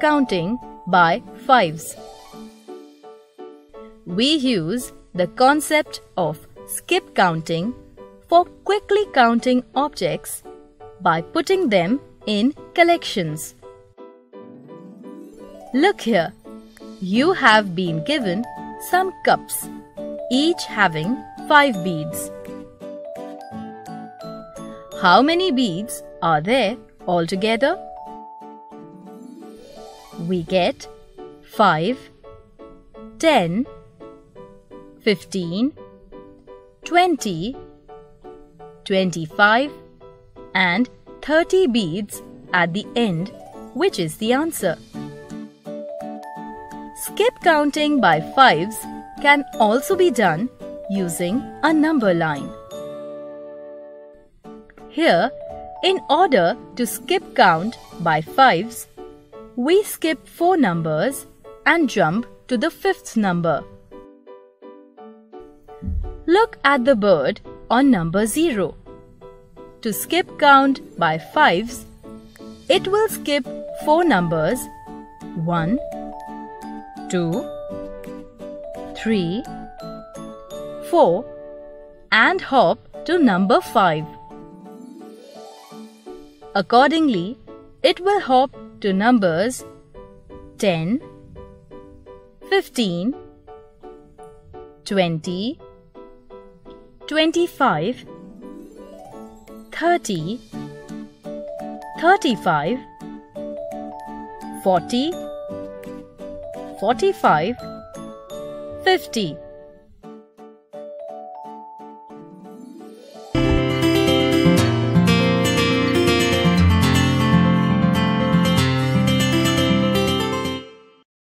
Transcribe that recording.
counting by fives. We use the concept of skip counting for quickly counting objects by putting them in collections. Look here, you have been given some cups, each having 5 beads. How many beads are there altogether? We get 5, 10, 15, 20, 25 and 30 beads at the end which is the answer. Skip counting by fives can also be done using a number line. Here, in order to skip count by fives, we skip four numbers and jump to the fifth number. Look at the bird on number 0. To skip count by fives, it will skip four numbers 1, 2, 3, 4 and hop to number 5. Accordingly, it will hop to numbers 10, 15, 20, 25, 30, 35, 40, 45, 50.